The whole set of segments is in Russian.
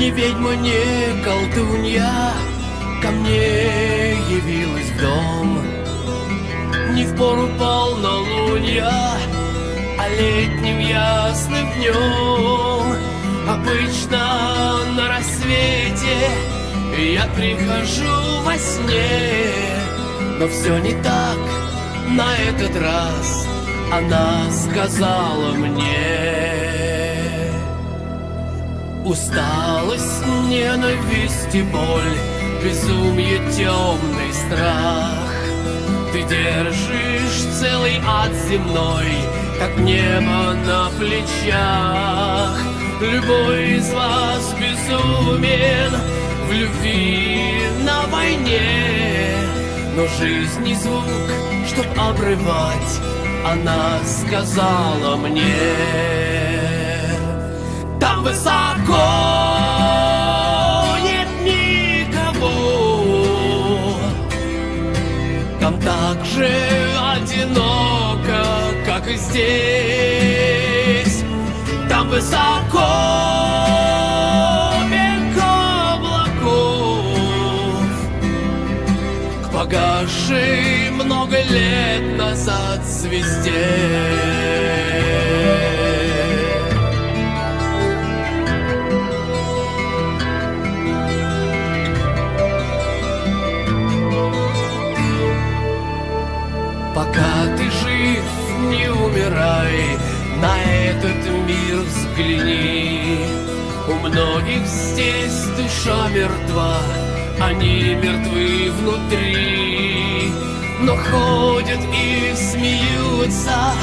Ни ведьма, ни колдунья. Ко мне явилась в дом. Не в пору полнолуния А летним ясным днем. Обычно на рассвете Я прихожу во сне. Но все не так на этот раз Она сказала мне Усталость, ненависть и боль, безумие, темный страх. Ты держишь целый ад земной, как небо на плечах. Любой из вас безумен в любви на войне, но жизнь не звук, чтоб обрывать, она сказала мне. Высоко. Нет никого. Там так же одиноко, как и здесь. Там высоко век облаков. К погасшей много лет назад звезде жив, не умирай, на этот мир взгляни. У многих здесь душа мертва, они мертвы внутри. Но ходят и смеются,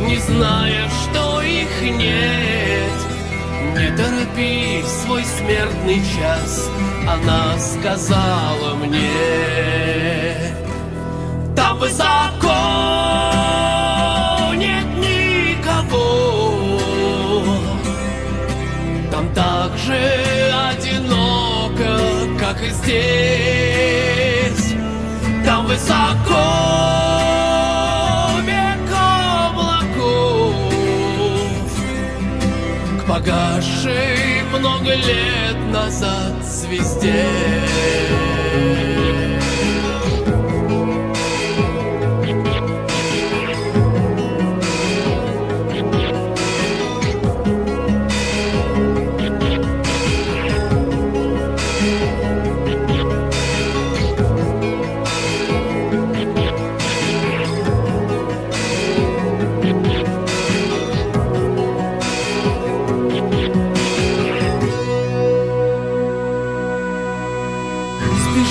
не зная, что их нет. Не торопи свой смертный час, она сказала мне. Там высоко Там так же одиноко, как и здесь. Там высоко век облаков. К погасшей много лет назад звезде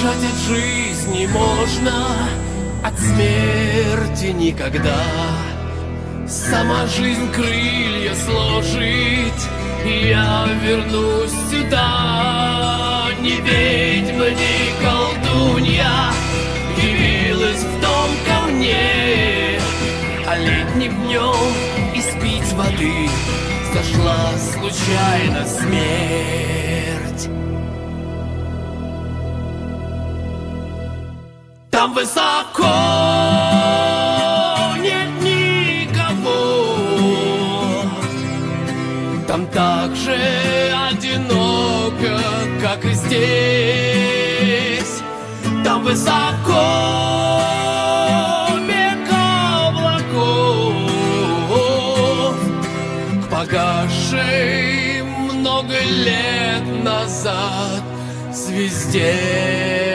Сбежать от жизни можно, от смерти никогда. Сама жизнь крылья сложит, и я вернусь сюда. Не ведьма, не колдунья явилась в дом ко мне, а летним днем испить воды сошла случайно смерть. Там высоко нет никого. Там так же одиноко, как и здесь. Там высоко век облаков. К погасшей много лет назад звезде